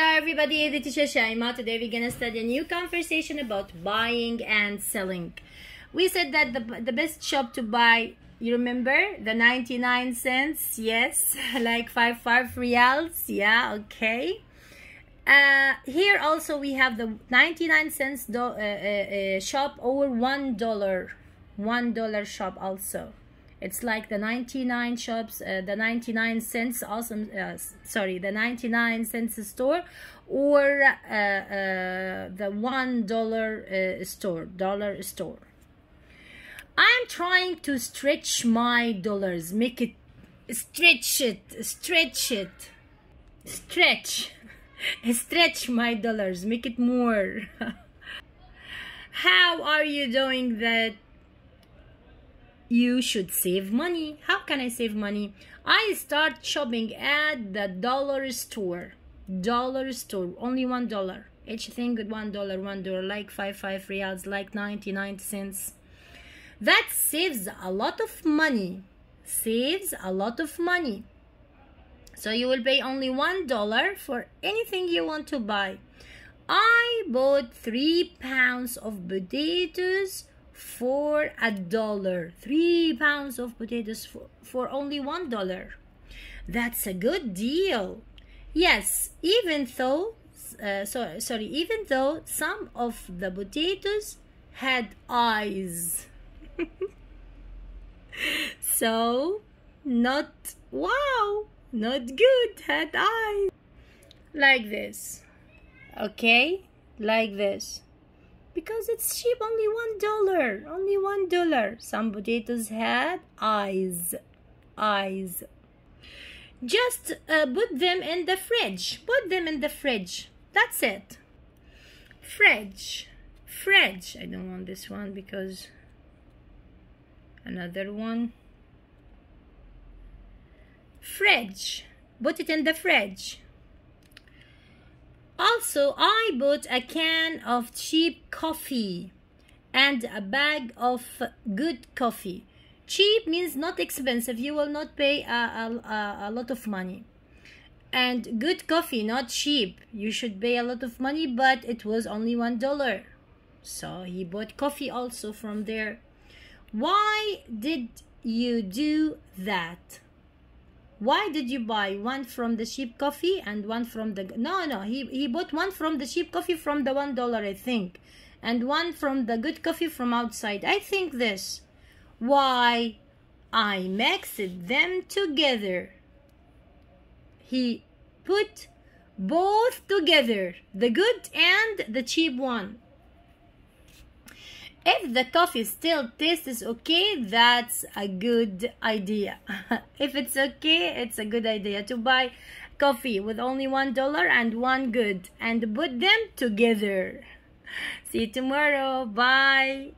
Hello everybody, this is Shaima. Today we're gonna study a new conversation about buying and selling. We said that the, the best shop to buy, you remember? The 99 cents, yes, like 5 5 reals, yeah, okay. Uh, here also we have the 99 cents do, uh, uh, uh, shop or one dollar, one dollar shop also it's like the 99 shops uh, the 99 cents awesome uh, sorry the 99 cents store or uh, uh the one dollar uh, store dollar store. I'm trying to stretch my dollars make it stretch it stretch it stretch stretch my dollars make it more. How are you doing that you should save money. How can I save money? I start shopping at the dollar store. Dollar store, only one dollar. Each thing one dollar, one dollar, like five five reals, like 99 cents. That saves a lot of money. Saves a lot of money. So you will pay only one dollar for anything you want to buy. I bought three pounds of potatoes for a dollar. Three pounds of potatoes for, for only one dollar. That's a good deal. Yes, even though, uh, so, sorry, even though some of the potatoes had eyes. so, not, wow, not good, had eyes. Like this. Okay? Like this because it's cheap only one dollar only one dollar. Some potatoes had eyes eyes. Just uh, put them in the fridge put them in the fridge. That's it. Fridge fridge. I don't want this one because another one. Fridge put it in the fridge also, I bought a can of cheap coffee and a bag of good coffee. Cheap means not expensive. You will not pay a, a, a, lot of money. And good coffee, not cheap. You should pay a lot of money, but it was only one dollar. So he bought coffee also from there. Why did you do that? Why did you buy one from the cheap coffee and one from the no no he he bought one from the cheap coffee from the one dollar i think and one from the good coffee from outside. I think this. Why i mixed them together. He put both together the good and the cheap one if the coffee still tastes okay, that's a good idea. if it's okay, it's a good idea to buy coffee with only one dollar and one good and put them together. See you tomorrow. Bye.